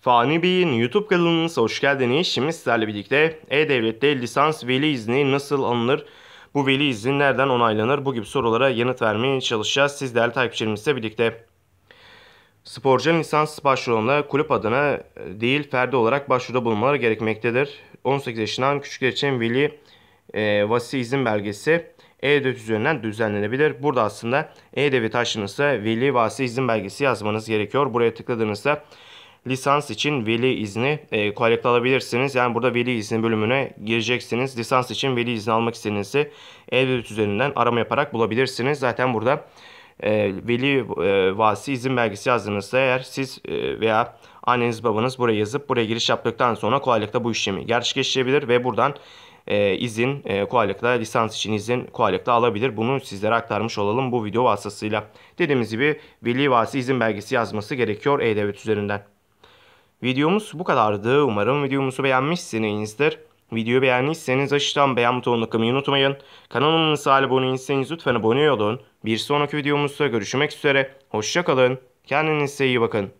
Fani Bey'in YouTube kanalınıza hoş geldiniz. Şimdi sizlerle birlikte E-Devlet'te lisans veli izni nasıl alınır? Bu veli izni nereden onaylanır? Bu gibi sorulara yanıt vermeye çalışacağız. Siz değerli takipçilerimizle birlikte. Sporcu lisans başvurunda kulüp adına değil ferdi olarak başvuruda bulunmaları gerekmektedir. 18 yaşından küçükler için veli e, vasi izin belgesi E-Devlet üzerinden düzenlenebilir. Burada aslında E-Devlet açtığınızda veli vasi izin belgesi yazmanız gerekiyor. Buraya tıkladığınızda lisans için veli izni e, kolaylıkla alabilirsiniz. Yani burada veli izni bölümüne gireceksiniz. Lisans için veli izni almak istediğinizde E-Devlet üzerinden arama yaparak bulabilirsiniz. Zaten burada e, veli e, vasi izin belgesi yazdığınızda eğer siz e, veya anneniz babanız buraya yazıp buraya giriş yaptıktan sonra kolaylıkla bu işlemi gerçekleştirebilir ve buradan e, izin e, kolaylıkla lisans için izin kolaylıkla alabilir. Bunu sizlere aktarmış olalım bu video vasıtasıyla. Dediğimiz gibi veli vasi izin belgesi yazması gerekiyor E-Devlet üzerinden. Videomuz bu kadardı. Umarım videomuzu beğenmişsinizdir. Videoyu beğendiyseniz aşağıdan beğen butonuna tıklamayı unutmayın. Kanalımıza abone değilseniz lütfen abone olun. Bir sonraki videomuzda görüşmek üzere. Hoşçakalın. Kendinize iyi bakın.